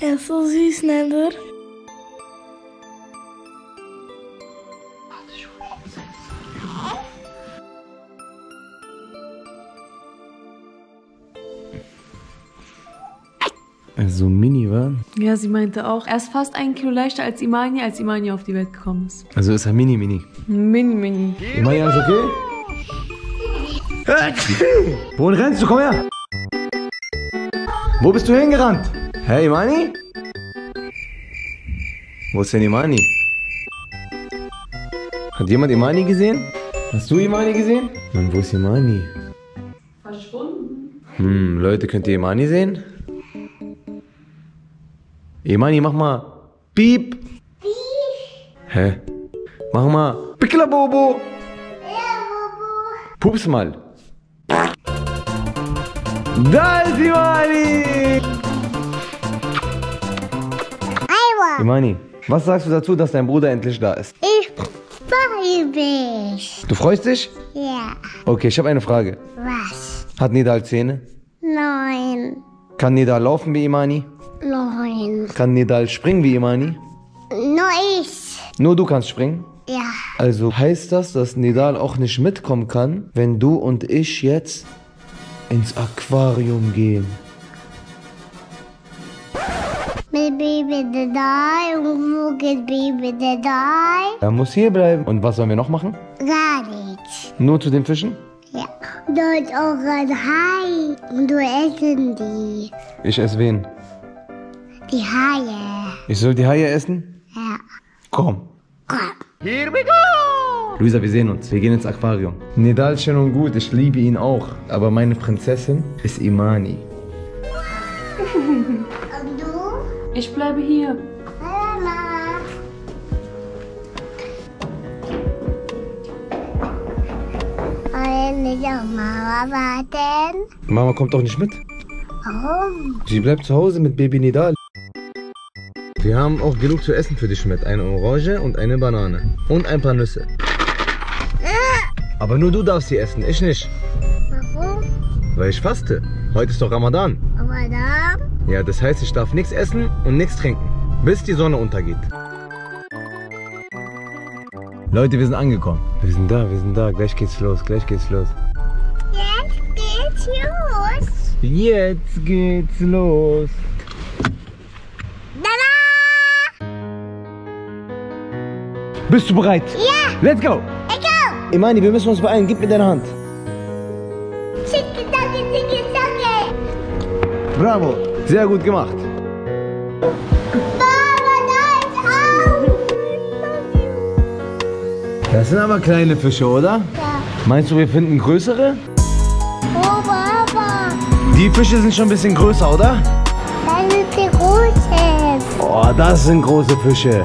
Er ist so süß, Nether. So mini, wa? Ja, sie meinte auch, er ist fast ein Kilo leichter als Imani, als Imani auf die Welt gekommen ist. Also ist er mini, mini. Mini, mini. Imani, alles okay? Wohin rennst du? Komm her! Wo bist du hingerannt? Hey, Imani? Wo ist denn Imani? Hat jemand Imani gesehen? Hast du Imani gesehen? Mann, wo ist Imani? Verschwunden. Hm, Leute, könnt ihr Imani sehen? Imani, mach mal Piep. Hä? Mach mal Pickler Bobo. Pups mal. Da ist Imani! Imani, was sagst du dazu, dass dein Bruder endlich da ist? ich freue mich. Du freust dich? Ja, Okay, ich habe eine Frage. was? Hat Nidal Zähne? Nein, Kann Nidal laufen wie Imani? nein. Kann Nidal springen wie Imani? Nur ich. Nur du kannst springen? Ja, Also heißt das, dass Nidal auch nicht mitkommen kann, wenn du und ich jetzt ins Aquarium gehen? Mit Baby Die und wo geht Baby Die? Er muss hier bleiben. Und was sollen wir noch machen? Gar nichts. Nur zu den Fischen? Ja. Dort auch ein Hai und du essen die. Ich esse wen? Die Haie. Ich soll die Haie essen? Ja, Komm. komm. Luisa, wir sehen uns. Wir gehen ins Aquarium. Nidal schön und gut. Ich liebe ihn auch. Aber meine Prinzessin ist Imani. Ich bleibe hier. Mama. Wollen nicht auf Mama warten? Mama kommt doch nicht mit. Warum? Sie bleibt zu Hause mit Baby Nidal. Wir haben auch genug zu essen für dich mit. Eine Orange und eine Banane. Und ein paar Nüsse. Aber nur du darfst sie essen, ich nicht. Warum? Weil ich faste. Heute ist doch Ramadan. Dann? Ja, das heißt, ich darf nichts essen und nichts trinken. Bis die Sonne untergeht. Leute, wir sind angekommen. Wir sind da, wir sind da. Gleich geht's los, gleich geht's los. Jetzt geht's los. Jetzt geht's los. Tada! Bist du bereit? Ja, Let's go! ich auch. Imani, wir müssen uns beeilen. Gib mir deine Hand. Bravo. Sehr gut gemacht. Das sind aber kleine Fische, oder? Ja. Meinst du, wir finden größere? Oh, Papa. Die Fische sind schon ein bisschen größer, oder? Das ist die große. Oh, das sind große Fische.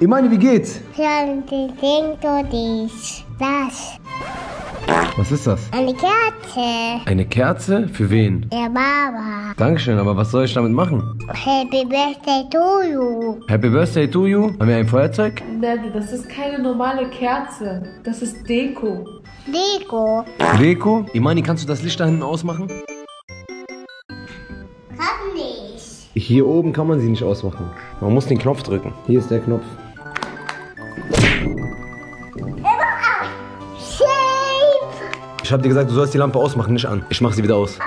Imani, wie geht's? Das. Was ist das? Eine Kerze. Eine Kerze? Für wen? Der Baba. Dankeschön, aber was soll ich damit machen? Happy Birthday to you. Happy Birthday to you. Haben wir ein Feuerzeug? Daddy, das ist keine normale Kerze. Das ist Deko. Deko. Deko? Imani, kannst du das Licht da hinten ausmachen? Kann nicht. Hier oben kann man sie nicht ausmachen. Man muss den Knopf drücken. Hier ist der Knopf. Ich habe dir gesagt, du sollst die Lampe ausmachen, nicht an. Ich mach sie wieder aus.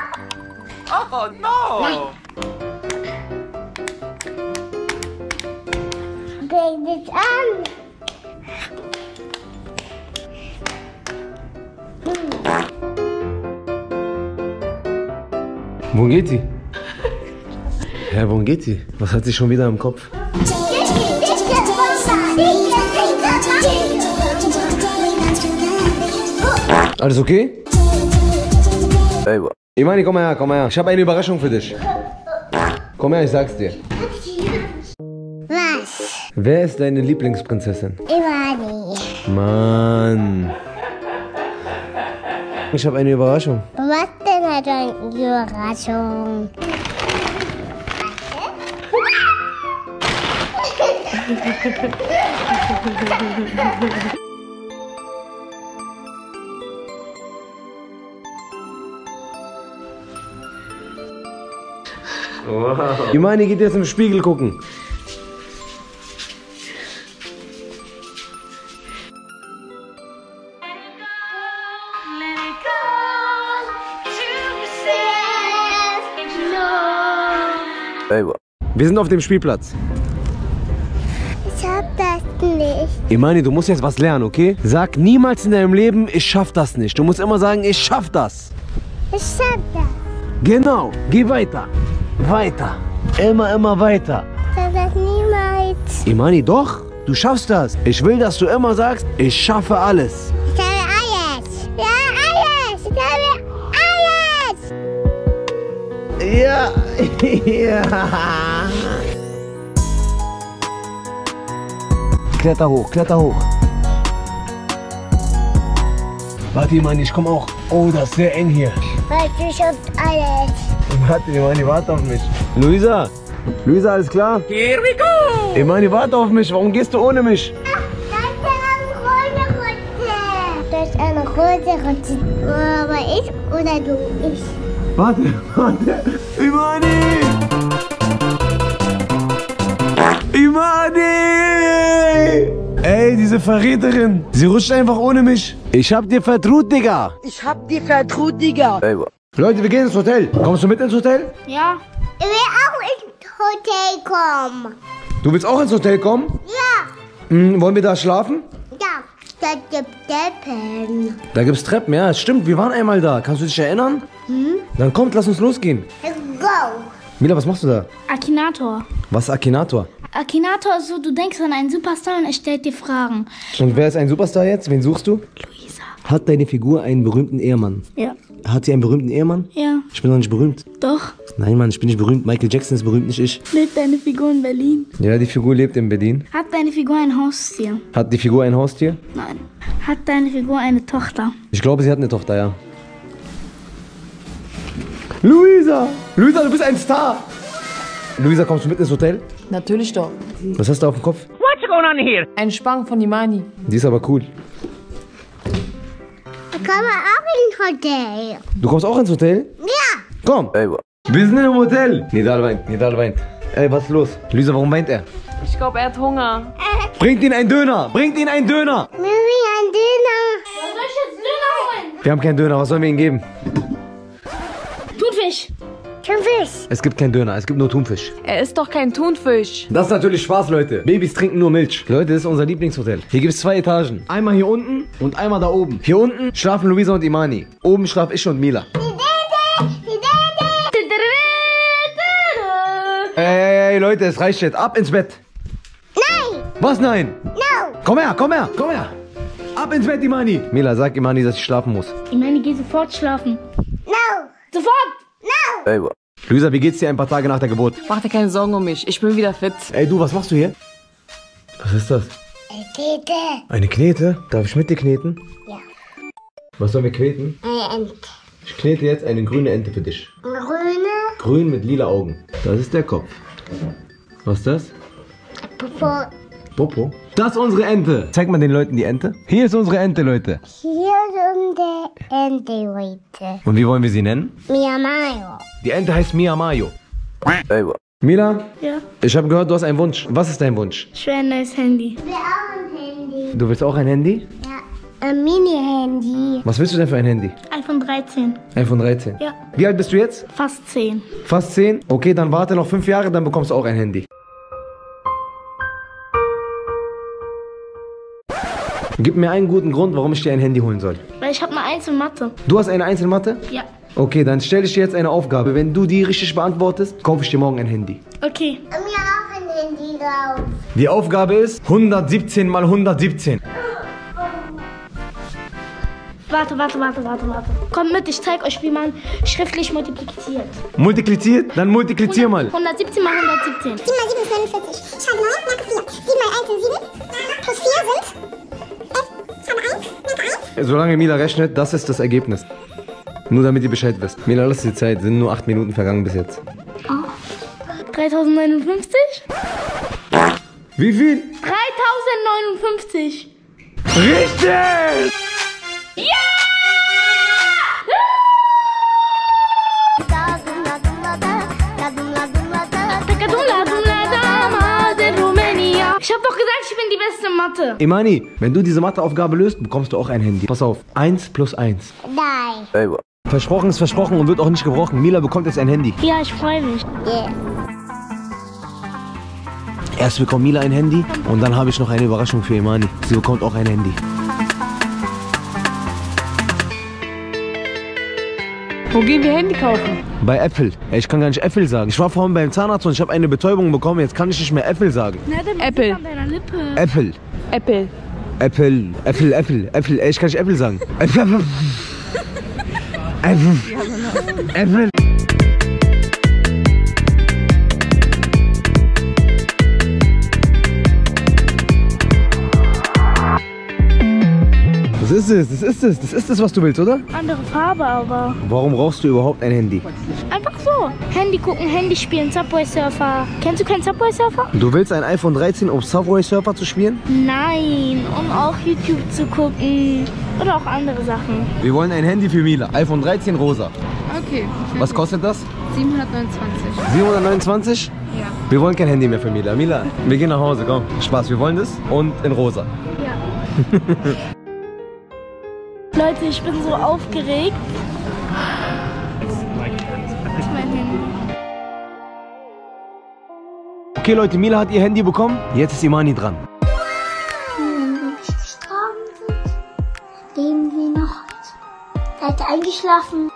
Geht es an. Wohin geht sie? Ja, wohin geht sie? Was hat sie schon wieder im Kopf? Alles okay? Imani, komm mal her, komm mal her. Ich habe eine Überraschung für dich. Komm her, ich sag's dir. Was? Wer ist deine Lieblingsprinzessin? Imani. Mann. Ich habe eine Überraschung. Was denn hat eine Überraschung? Imani geht jetzt im Spiegel gucken. Wir sind auf dem Spielplatz. Ich hab das nicht. Imani, du musst jetzt was lernen, okay? Sag niemals in deinem Leben, ich schaff das nicht. Du musst immer sagen, ich schaff das. Ich hab das. Genau, geh weiter. Weiter. Immer, immer weiter. Das niemals. Imani, doch, du schaffst das. Ich will, dass du immer sagst, ich schaffe alles. Ich habe alles. Ja, alles. Ich habe alles. Ja, ja. Kletter hoch, kletter hoch. Warte, Imani, ich komm auch. Oh, das ist sehr eng hier. Weil ich hab alles. Warte, Imani, warte auf mich. Luisa, Luisa, alles klar? Here we go! Imani, warte auf mich. Warum gehst du ohne mich? Das ist eine rote Rutsche. Aber ich oder du? Ich. Warte, warte. Imani! Imani! Ey, diese Verräterin. Sie rutscht einfach ohne mich. Ich hab dir vertraut, Digga. Ich hab dir vertraut, Digga. Leute, wir gehen ins Hotel. Kommst du mit ins Hotel? Ja. Ich will auch ins Hotel kommen. Du willst auch ins Hotel kommen? Ja. Hm, wollen wir da schlafen? Ja. Das gibt Deppen. Da gibt's Treppen, ja, stimmt. Wir waren einmal da. Kannst du dich erinnern? Dann kommt, lass uns losgehen. Let's go. Mila, was machst du da? Akinator. Was ist Akinator? Akinator ist so, du denkst an einen Superstar und er stellt dir Fragen. Und wer ist ein Superstar jetzt? Wen suchst du? Luisa. Hat deine Figur einen berühmten Ehemann? Ja. Hat sie einen berühmten Ehemann? Ja. Ich bin doch nicht berühmt. Doch. Nein, Mann, ich bin nicht berühmt. Michael Jackson ist berühmt, nicht ich. Lebt deine Figur in Berlin? Ja, die Figur lebt in Berlin. Hat deine Figur ein Haustier? Hat die Figur ein Haustier? Nein. Hat deine Figur eine Tochter? Ich glaube, sie hat eine Tochter, ja. Luisa! Luisa, du bist ein Star! Luisa, kommst du mit ins Hotel? Natürlich doch. Was hast du auf dem Kopf? Ein Spang von Imani. Die ist aber cool. Ich komme auch ins Hotel. Du kommst auch ins Hotel? Ja. Komm! Wir sind im Hotel! Nidal weint, Nidal weint. Ey, was ist los? Luisa, warum weint er? Ich glaube, er hat Hunger. Bringt ihn ein Döner! Bringt ihn ein Döner! Mir will ein Döner. Soll ich jetzt Döner holen? Wir haben keinen Döner, was sollen wir ihm geben? Thunfisch. Es gibt keinen Döner, es gibt nur Thunfisch. Er ist doch kein Thunfisch. Das ist natürlich Spaß, Leute. Babys trinken nur Milch. Leute, das ist unser Lieblingshotel. Hier gibt es zwei Etagen. Einmal hier unten und einmal da oben. Hier unten schlafen Luisa und Imani. Oben schlaf ich und Mila. Ey, ey, ey, Leute, es reicht jetzt. Ab ins Bett. Nein. Was nein? No. Komm her, komm her, komm her. Ab ins Bett, Imani. Mila, sag Imani, dass ich schlafen muss. Ich meine, geh sofort schlafen. No. Sofort! No. Luisa, wie geht's dir ein paar Tage nach der Geburt? Mach dir keine Sorgen um mich. Ich bin wieder fit. Ey, du, was machst du hier? Was ist das? Tete. Eine Knete? Darf ich mit dir kneten? Ja. Was sollen wir kneten? Eine Ente. Ich knete jetzt eine grüne Ente für dich. Grüne. Grün mit lila Augen. Das ist der Kopf. Was ist das? Popo. Popo. Das ist unsere Ente. Zeig mal den Leuten die Ente. Hier ist unsere Ente, Leute. Hier sind die Ente heute. Und wie wollen wir sie nennen? Mia Mayo. Die Ente heißt Mia Mayo. Mila, Ja. ich habe gehört, du hast einen Wunsch. Was ist dein Wunsch? Ich will ein neues Handy. Ich will auch ein Handy. Du willst auch ein Handy? Ja. Ein Mini-Handy. Was willst du denn für ein Handy? iPhone 13. iPhone 13. Ja. Wie alt bist du jetzt? Fast 10. Fast 10? Okay, dann warte noch 5 Jahre, dann bekommst du auch ein Handy. Gib mir einen guten Grund, warum ich dir ein Handy holen soll. Weil ich habe eine Eins in Mathe. Du hast eine Einzelmatte? Ja. Okay, dann stelle ich dir jetzt eine Aufgabe. Wenn du die richtig beantwortest, kaufe ich dir morgen ein Handy. Okay. Und mir auch ein Handy drauf. Die Aufgabe ist 117 mal 117. Warte, warte, warte, warte, warte. Kommt mit, ich zeig euch, wie man schriftlich multipliziert. Multipliziert? Dann multiplizier mal. 117 mal 117. 7 mal 7 ist 49. Schreibe 9, merke 4. 7 mal 1 sind 7. Plus 4 sind Solange Mila rechnet, das ist das Ergebnis. Nur damit ihr Bescheid wisst. Mila, lass die Zeit. Sind nur 8 Minuten vergangen bis jetzt. 3059? Wie viel? 3059. Richtig! Ich hab doch gesagt, ich bin die beste in Mathe. Imani, wenn du diese Matheaufgabe löst, bekommst du auch ein Handy. Pass auf. 1 plus 1. Nein. Versprochen ist versprochen und wird auch nicht gebrochen. Mila bekommt jetzt ein Handy. Ja, ich freue mich. Yeah. Erst bekommt Mila ein Handy und dann habe ich noch eine Überraschung für Imani. Sie bekommt auch ein Handy. Wo gehen wir Handy kaufen? Bei Apple. Ey, Ich kann gar nicht Apple sagen. Ich war vorhin beim Zahnarzt und ich habe eine Betäubung bekommen. Jetzt kann ich nicht mehr Apple sagen. Na, dann Apple. An deiner Lippe. Apple. Apple. Apple. Apple, Apple, Apple. Ey, ich kann nicht Apple sagen. Apple. Apple. Apple. Das ist es, das ist es, das ist es, was du willst, oder? Andere Farbe, aber. Warum brauchst du überhaupt ein Handy? Einfach so. Handy gucken, Handy spielen, Subway Surfer. Kennst du keinen Subway Surfer? Du willst ein iPhone 13, um Subway Surfer zu spielen? Nein, um auch YouTube zu gucken. Oder auch andere Sachen. Wir wollen ein Handy für Mila. iPhone 13 rosa. Okay. Was kostet das? 729. 729? Ja. Wir wollen kein Handy mehr für Mila. Mila, wir gehen nach Hause, komm. Spaß, wir wollen das. Und in rosa. Ja. Leute, ich bin so aufgeregt. Okay, Leute, Mila hat ihr Handy bekommen. Jetzt ist Imani dran. Wenn wir gestorben sind, leben wir noch heute. Er hat eingeschlafen